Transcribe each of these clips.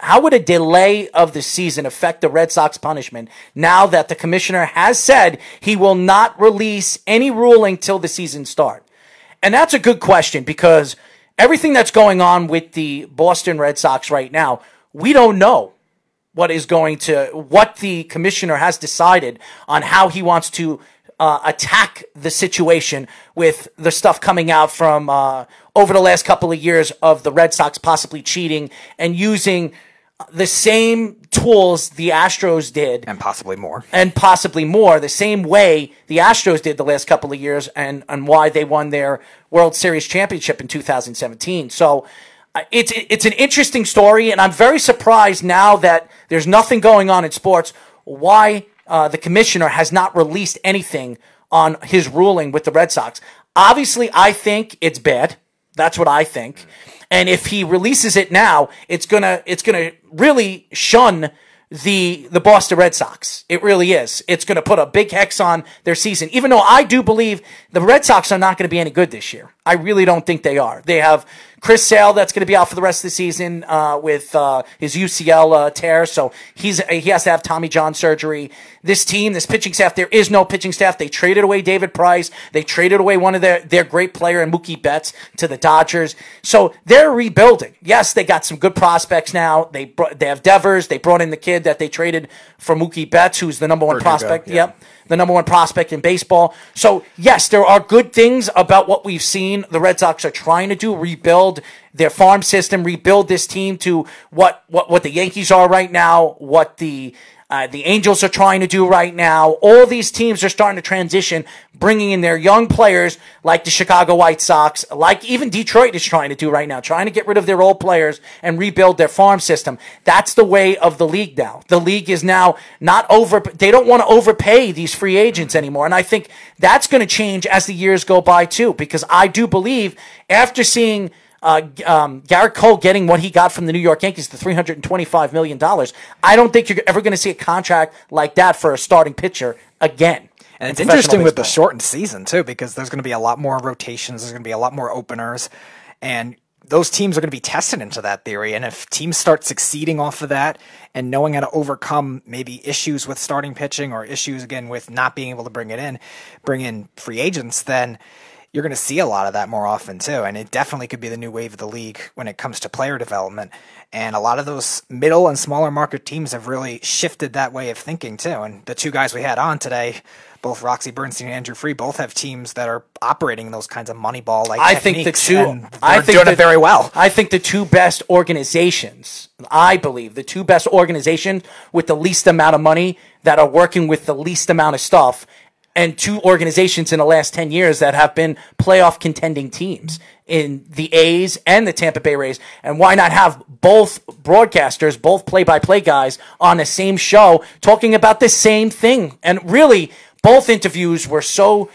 how would a delay of the season affect the Red Sox punishment now that the commissioner has said he will not release any ruling till the season start? And that's a good question because everything that's going on with the Boston Red Sox right now, we don't know what is going to what the commissioner has decided on how he wants to uh, attack the situation with the stuff coming out from uh, over the last couple of years of the Red Sox possibly cheating and using the same tools the Astros did and possibly more. And possibly more, the same way the Astros did the last couple of years and, and why they won their World Series championship in 2017. So uh, it's, it's an interesting story, and I'm very surprised now that there's nothing going on in sports why uh, the commissioner has not released anything on his ruling with the Red Sox. Obviously, I think it's bad. That's what I think. And if he releases it now, it's gonna it's gonna really shun the the Boston Red Sox. It really is. It's going to put a big hex on their season. Even though I do believe the Red Sox are not going to be any good this year. I really don't think they are. They have Chris Sale that's going to be out for the rest of the season uh, with uh, his UCL uh, tear, so he's he has to have Tommy John surgery. This team, this pitching staff, there is no pitching staff. They traded away David Price. They traded away one of their their great player and Mookie Betts to the Dodgers. So they're rebuilding. Yes, they got some good prospects now. They br- they have Devers. They brought in the kid that they traded for Mookie Betts, who's the number one prospect. Yeah. Yep the number one prospect in baseball. So, yes, there are good things about what we've seen. The Red Sox are trying to do rebuild their farm system, rebuild this team to what, what, what the Yankees are right now, what the uh, the Angels are trying to do right now. All these teams are starting to transition, bringing in their young players like the Chicago White Sox, like even Detroit is trying to do right now, trying to get rid of their old players and rebuild their farm system. That's the way of the league now. The league is now not over, they don't want to overpay these free agents anymore. And I think that's going to change as the years go by too, because I do believe after seeing uh, um, Gerrit Cole getting what he got from the New York Yankees, the $325 million. I don't think you're ever going to see a contract like that for a starting pitcher again. And it's interesting baseball. with the shortened season, too, because there's going to be a lot more rotations, there's going to be a lot more openers, and those teams are going to be tested into that theory. And if teams start succeeding off of that and knowing how to overcome maybe issues with starting pitching or issues, again, with not being able to bring it in, bring in free agents, then you're going to see a lot of that more often too. And it definitely could be the new wave of the league when it comes to player development. And a lot of those middle and smaller market teams have really shifted that way of thinking too. And the two guys we had on today, both Roxy Bernstein and Andrew Freed, both have teams that are operating those kinds of money ball like I think the two I think doing the, it very well. I think the two best organizations, I believe, the two best organizations with the least amount of money that are working with the least amount of stuff and two organizations in the last 10 years that have been playoff contending teams in the A's and the Tampa Bay Rays. And why not have both broadcasters, both play by play guys on the same show talking about the same thing? And really, both interviews were so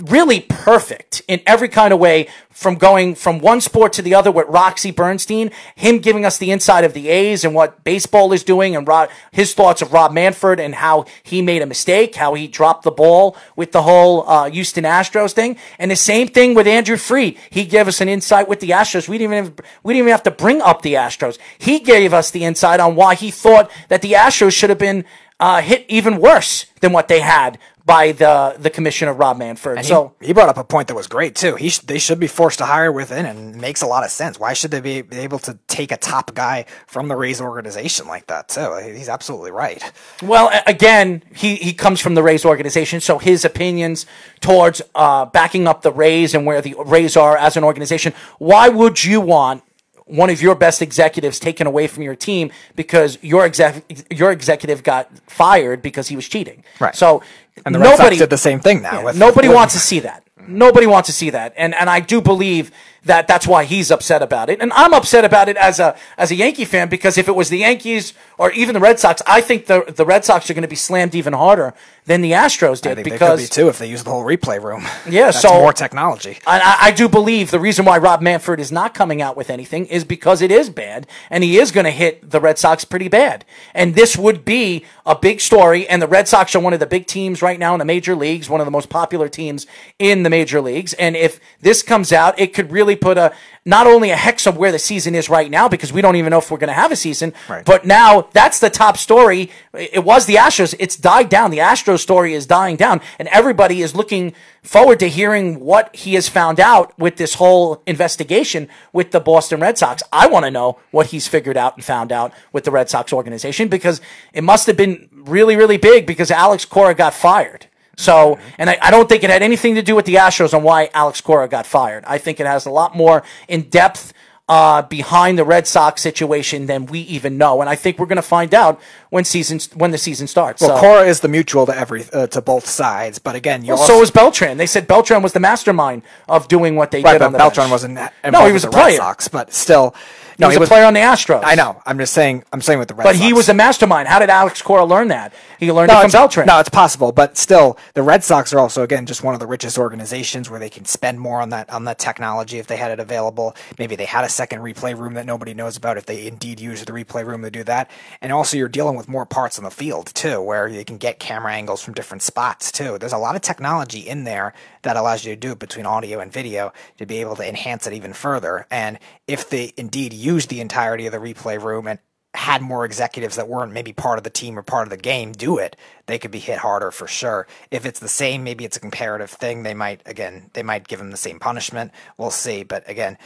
really perfect in every kind of way from going from one sport to the other with Roxy Bernstein, him giving us the inside of the A's and what baseball is doing and his thoughts of Rob Manfred and how he made a mistake, how he dropped the ball with the whole uh, Houston Astros thing. And the same thing with Andrew Freed. He gave us an insight with the Astros. We didn't even, we didn't even have to bring up the Astros. He gave us the insight on why he thought that the Astros should have been uh, hit even worse than what they had by the the commissioner Rob Manfred. And so he, he, brought up a point that was great too. He sh- they should be forced to hire within, and makes a lot of sense. Why should they be able to take a top guy from the Rays organization like that too? He's absolutely right. Well, again, he he comes from the Rays organization, so his opinions towards uh, backing up the Rays and where the Rays are as an organization. Why would you want one of your best executives taken away from your team because your exec your executive got fired because he was cheating. Right. So and the Red nobody Sox did the same thing now. Yeah, nobody wants to see that. Nobody wants to see that, and and I do believe that that's why he's upset about it. And I'm upset about it as a as a Yankee fan because if it was the Yankees or even the Red Sox, I think the the Red Sox are going to be slammed even harder than the Astros did because they could be too if they use the whole replay room. Yeah, so more technology. I, I do believe the reason why Rob Manfred is not coming out with anything is because it is bad, and he is going to hit the Red Sox pretty bad. And this would be a big story. And the Red Sox are one of the big teams right now in the major leagues, one of the most popular teams in the major leagues. And if this comes out, it could really really put a not only a hex of where the season is right now because we don't even know if we're going to have a season, Right. but now that's the top story. It was the Astros. It's died down. The Astros story is dying down, and everybody is looking forward to hearing what he has found out with this whole investigation with the Boston Red Sox. I want to know what he's figured out and found out with the Red Sox organization because it must have been really, really big because Alex Cora got fired. So, and I, I don't think it had anything to do with the Astros on why Alex Cora got fired. I think it has a lot more in depth uh, behind the Red Sox situation than we even know, and I think we're going to find out when season when the season starts. Well, so. Cora is the mutual to every uh, to both sides, but again, you Well, also so was Beltran. They said Beltran was the mastermind of doing what they right, did but on the Beltran bench. wasn't No, he was a player. Red Sox, but still, no, he was a player on the Astros. I know. I'm just saying. I'm saying with the Red but Sox. he was a mastermind. How did Alex Cora learn that? He learned no, it from Beltran. No, it's possible, but still, the Red Sox are also again just one of the richest organizations where they can spend more on that on that technology if they had it available. Maybe they had a second replay room that nobody knows about. If they indeed use the replay room to do that, and also you're dealing with more parts on the field too, where you can get camera angles from different spots too. There's a lot of technology in there that allows you to do it between audio and video to be able to enhance it even further. And if they indeed use the entirety of the replay room and had more executives that weren't maybe part of the team or part of the game do it, they could be hit harder for sure. If it's the same, maybe it's a comparative thing. They might again, they might give them the same punishment. We'll see. But again,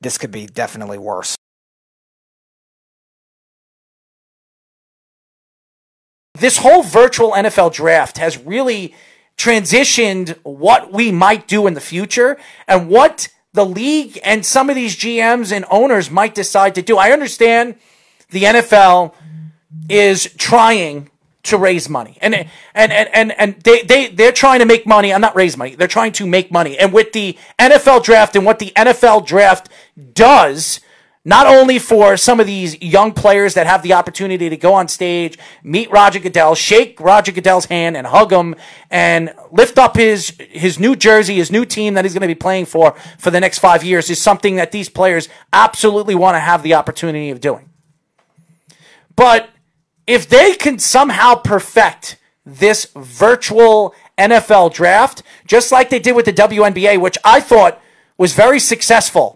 this could be definitely worse. this whole virtual NFL draft has really transitioned what we might do in the future and what the league and some of these GMs and owners might decide to do. I understand the NFL is trying to raise money. And and and and, and they, they they're trying to make money. I'm not raise money. They're trying to make money. And with the NFL draft and what the NFL draft does, not only for some of these young players that have the opportunity to go on stage, meet Roger Goodell, shake Roger Goodell's hand and hug him and lift up his his new jersey, his new team that he's going to be playing for for the next 5 years is something that these players absolutely want to have the opportunity of doing. But if they can somehow perfect this virtual NFL draft, just like they did with the WNBA, which I thought was very successful.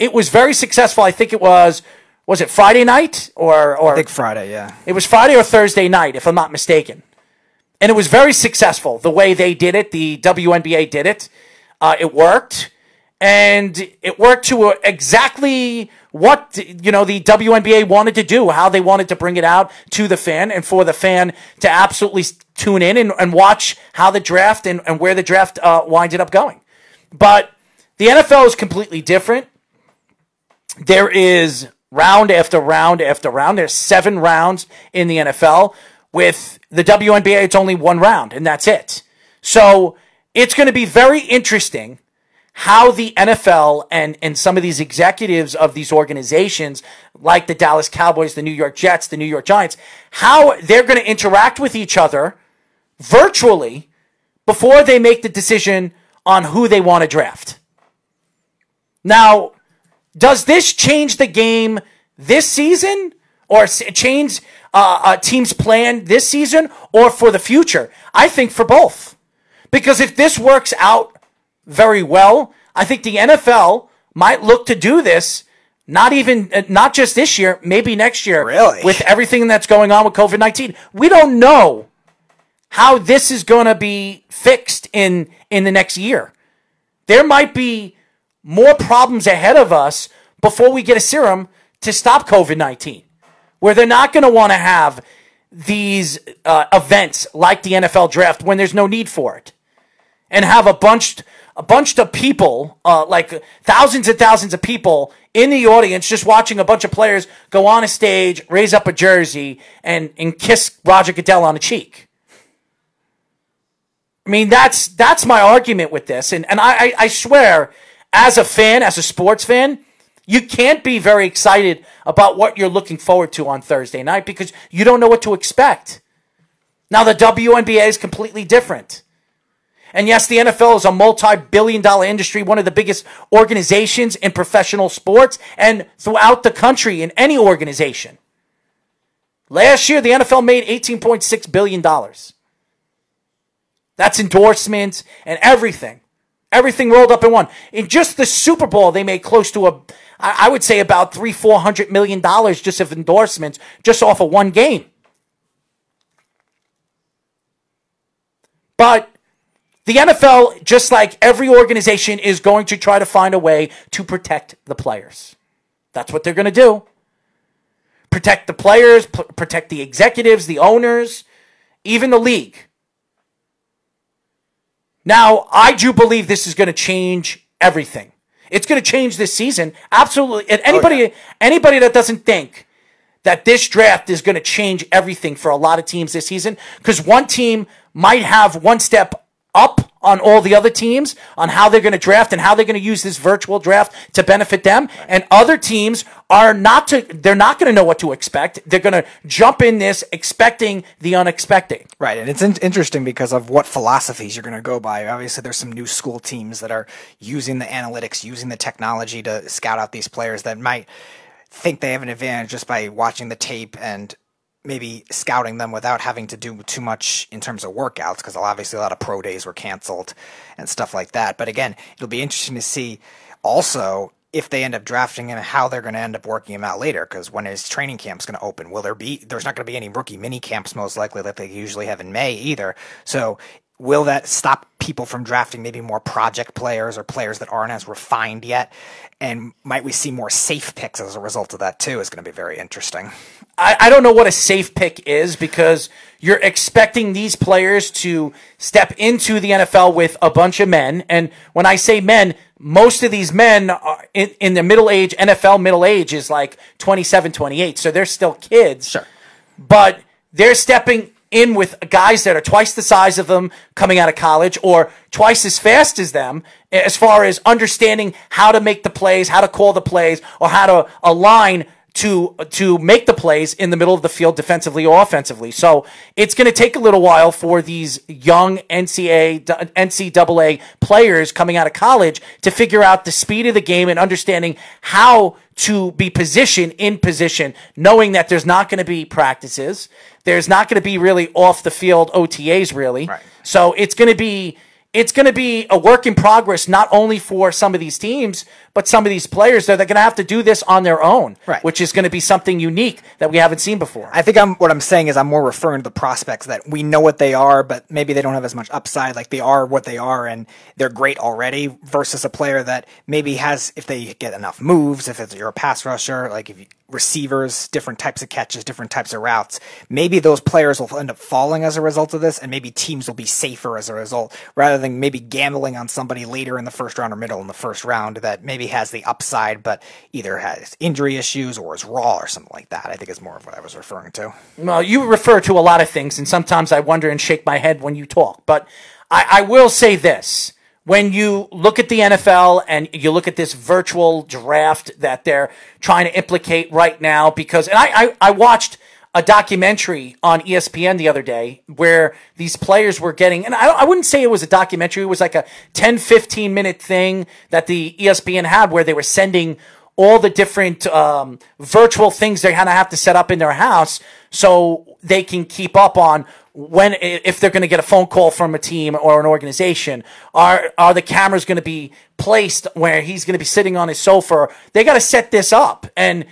It was very successful. I think it was was it Friday night or or I think Friday, yeah. it was Friday or Thursday night, if I'm not mistaken. And it was very successful the way they did it. The WNBA did it. Uh, it worked, and it worked to uh, exactly what you know the WNBA wanted to do. How they wanted to bring it out to the fan, and for the fan to absolutely tune in and, and watch how the draft and, and where the draft uh, winded up going. But the NFL is completely different there is round after round after round. There's seven rounds in the NFL. With the WNBA, it's only one round, and that's it. So it's going to be very interesting how the NFL and, and some of these executives of these organizations, like the Dallas Cowboys, the New York Jets, the New York Giants, how they're going to interact with each other virtually before they make the decision on who they want to draft. Now, does this change the game this season or change uh, a team's plan this season or for the future? I think for both. Because if this works out very well, I think the NFL might look to do this not even uh, not just this year, maybe next year Really? with everything that's going on with COVID-19. We don't know how this is going to be fixed in in the next year. There might be more problems ahead of us before we get a serum to stop COVID 19, where they're not going to want to have these uh, events like the NFL draft when there's no need for it, and have a bunch, a bunch of people, uh, like thousands and thousands of people in the audience just watching a bunch of players go on a stage, raise up a jersey, and, and kiss Roger Goodell on the cheek. I mean, that's that's my argument with this, and and I, I I swear, as a fan, as a sports fan, you can't be very excited about what you're looking forward to on Thursday night because you don't know what to expect. Now the WNBA is completely different. And yes, the NFL is a multi-billion dollar industry, one of the biggest organizations in professional sports and throughout the country in any organization. Last year, the NFL made $18.6 billion. That's endorsements and everything. Everything rolled up in one. In just the Super Bowl, they made close to a, I would say about three, four hundred million dollars just of endorsements just off of one game. But the NFL, just like every organization, is going to try to find a way to protect the players. That's what they're going to do. Protect the players, p- protect the executives, the owners, even the league. Now, I do believe this is going to change everything. It's going to change this season. Absolutely. And anybody, oh, yeah. anybody that doesn't think that this draft is going to change everything for a lot of teams this season, because one team might have one step up on all the other teams on how they're going to draft and how they're going to use this virtual draft to benefit them. And other teams are not to they're not going to know what to expect. They're going to jump in this expecting the unexpected. Right and it's in- interesting because of what philosophies you're going to go by. Obviously there's some new school teams that are using the analytics using the technology to scout out these players that might think they have an advantage just by watching the tape and maybe scouting them without having to do too much in terms of workouts because obviously a lot of pro days were canceled and stuff like that. But again, it'll be interesting to see also if they end up drafting him, how they're going to end up working him out later. Because when his training camp's going to open, will there be? There's not going to be any rookie mini camps most likely that they usually have in May either. So will that stop people from drafting maybe more project players or players that aren't as refined yet? And might we see more safe picks as a result of that too? Is going to be very interesting. I, I don't know what a safe pick is because you're expecting these players to step into the NFL with a bunch of men. And when I say men, most of these men are in, in the middle age, NFL middle age is like 27, 28. So they're still kids. Sure. But they're stepping in with guys that are twice the size of them coming out of college or twice as fast as them as far as understanding how to make the plays, how to call the plays, or how to align to to make the plays in the middle of the field defensively or offensively. So it's going to take a little while for these young NCAA NCAA players coming out of college to figure out the speed of the game and understanding how to be positioned in position, knowing that there's not going to be practices, there's not going to be really off the field OTAs really. Right. So it's going to be it's going to be a work in progress, not only for some of these teams, but some of these players that are going to have to do this on their own, right. which is going to be something unique that we haven't seen before. I think I'm, what I'm saying is I'm more referring to the prospects that we know what they are, but maybe they don't have as much upside. Like they are what they are and they're great already versus a player that maybe has, if they get enough moves, if it's, you're a pass rusher, like if you, receivers, different types of catches, different types of routes. Maybe those players will end up falling as a result of this, and maybe teams will be safer as a result, rather than maybe gambling on somebody later in the first round or middle in the first round that maybe has the upside, but either has injury issues or is raw or something like that. I think is more of what I was referring to. Well, you refer to a lot of things, and sometimes I wonder and shake my head when you talk, but I, I will say this when you look at the NFL and you look at this virtual draft that they're trying to implicate right now, because, and I, I, I, watched a documentary on ESPN the other day where these players were getting, and I, I wouldn't say it was a documentary, it was like a 10, 15 minute thing that the ESPN had where they were sending all the different um, virtual things they're going to have to set up in their house so they can keep up on when if they're going to get a phone call from a team or an organization. Are are the cameras going to be placed where he's going to be sitting on his sofa? They got to set this up. And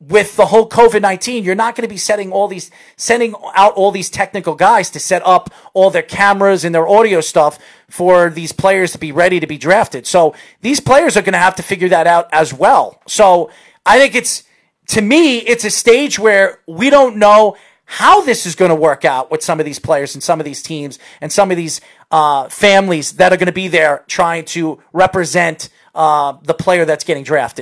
with the whole covid-19 you're not going to be setting all these sending out all these technical guys to set up all their cameras and their audio stuff for these players to be ready to be drafted so these players are going to have to figure that out as well so i think it's to me it's a stage where we don't know how this is going to work out with some of these players and some of these teams and some of these uh, families that are going to be there trying to represent uh, the player that's getting drafted.